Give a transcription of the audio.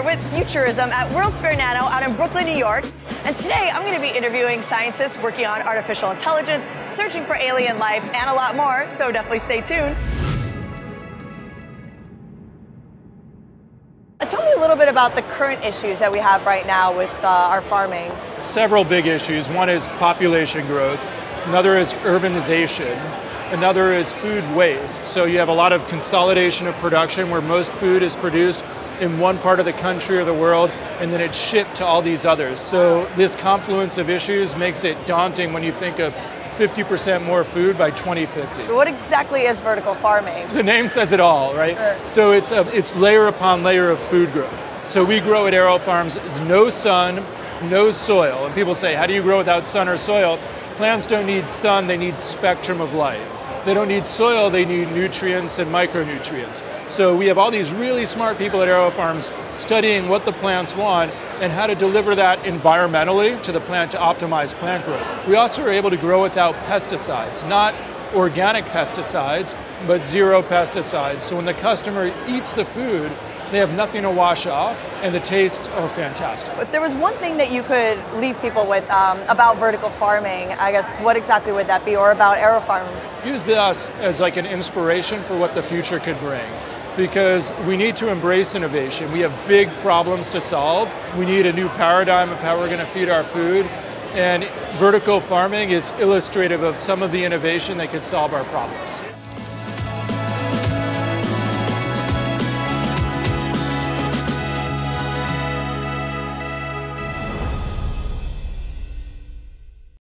with Futurism at World's Fair Nano out in Brooklyn, New York. And today I'm going to be interviewing scientists working on artificial intelligence, searching for alien life, and a lot more, so definitely stay tuned. Uh, Tell me a little bit about the current issues that we have right now with uh, our farming. several big issues. One is population growth, another is urbanization, another is food waste. So you have a lot of consolidation of production where most food is produced in one part of the country or the world and then it's shipped to all these others. So this confluence of issues makes it daunting when you think of 50% more food by 2050. What exactly is vertical farming? The name says it all, right? Uh. So it's a, it's layer upon layer of food growth. So we grow at AeroFarms is no sun, no soil. And people say, how do you grow without sun or soil? Plants don't need sun, they need spectrum of light. They don't need soil, they need nutrients and micronutrients. So we have all these really smart people at AeroFarms studying what the plants want and how to deliver that environmentally to the plant to optimize plant growth. We also are able to grow without pesticides, not organic pesticides, but zero pesticides. So when the customer eats the food, they have nothing to wash off, and the tastes are fantastic. If there was one thing that you could leave people with um, about vertical farming, I guess what exactly would that be, or about Aero Farms? Use this as like an inspiration for what the future could bring. Because we need to embrace innovation. We have big problems to solve. We need a new paradigm of how we're going to feed our food. And vertical farming is illustrative of some of the innovation that could solve our problems.